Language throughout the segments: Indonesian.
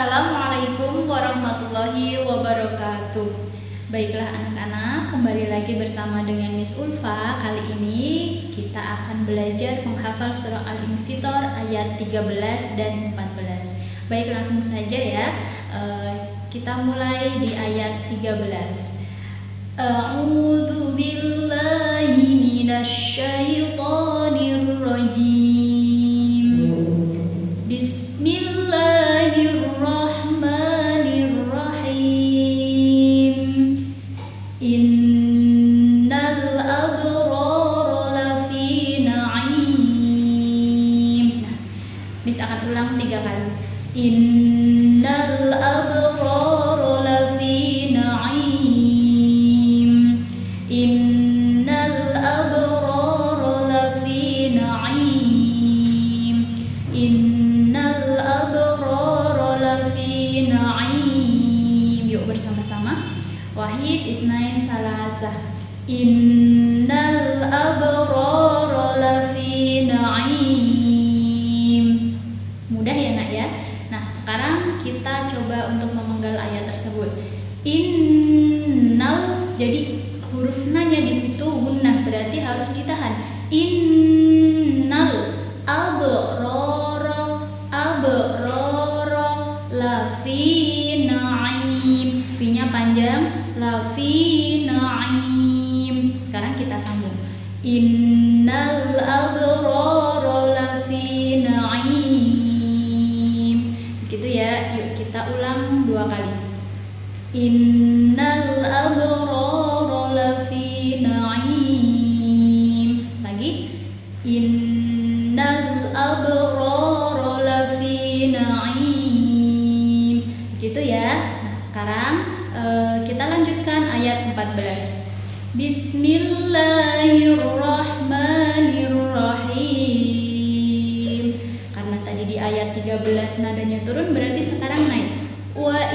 Assalamualaikum warahmatullahi wabarakatuh. Baiklah anak-anak, kembali lagi bersama dengan Miss Ulfa. Kali ini kita akan belajar menghafal surah Al-Infitor ayat 13 dan 14. Baik, langsung saja ya. Eh, kita mulai di ayat 13. A'udzu billahi minasyaitonir Innal abrar lafi na'im Innal abrar lafi na'im Innal abrar lafi na'im Yuk bersama-sama. Wahid isnain salasah Innal abrar lafi na'im untuk memenggal ayat tersebut. Innal jadi huruf nanya di situ gunnah berarti harus ditahan. Innal abrara abrara lafi na'im. Fi-nya panjang lafi na'im. Sekarang kita sambung. Innal abrara Innal abrara lafi na'im. Lagi. Innal abrara lafi na'im. Gitu ya. Nah, sekarang uh, kita lanjutkan ayat 14. Bismillahirrahmanirrahim. Karena tadi di ayat 13 nadanya turun berarti sekarang naik wa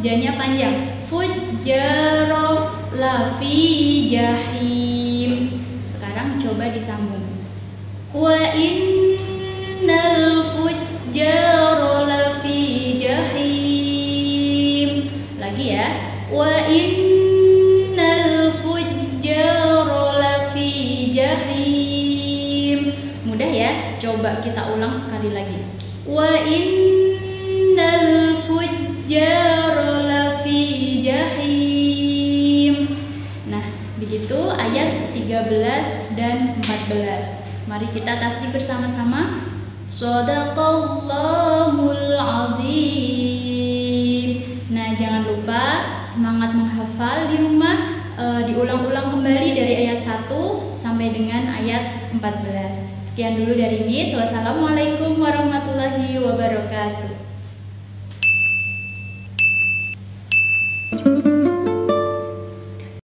janya panjang. Fujjaro lafi jahim. Sekarang coba disambung. Wa innal fujjaro lafi jahim. Lagi ya. Wa innal fujjaro lafi jahim mudah ya. Coba kita ulang sekali lagi. Wa innal begitu ayat 13 dan 14. Mari kita tasbih bersama-sama. Sadaqallahul azim. Nah, jangan lupa semangat menghafal di rumah uh, diulang-ulang kembali dari ayat 1 sampai dengan ayat 14. Sekian dulu dari Miss. Wassalamualaikum warahmatullahi wabarakatuh.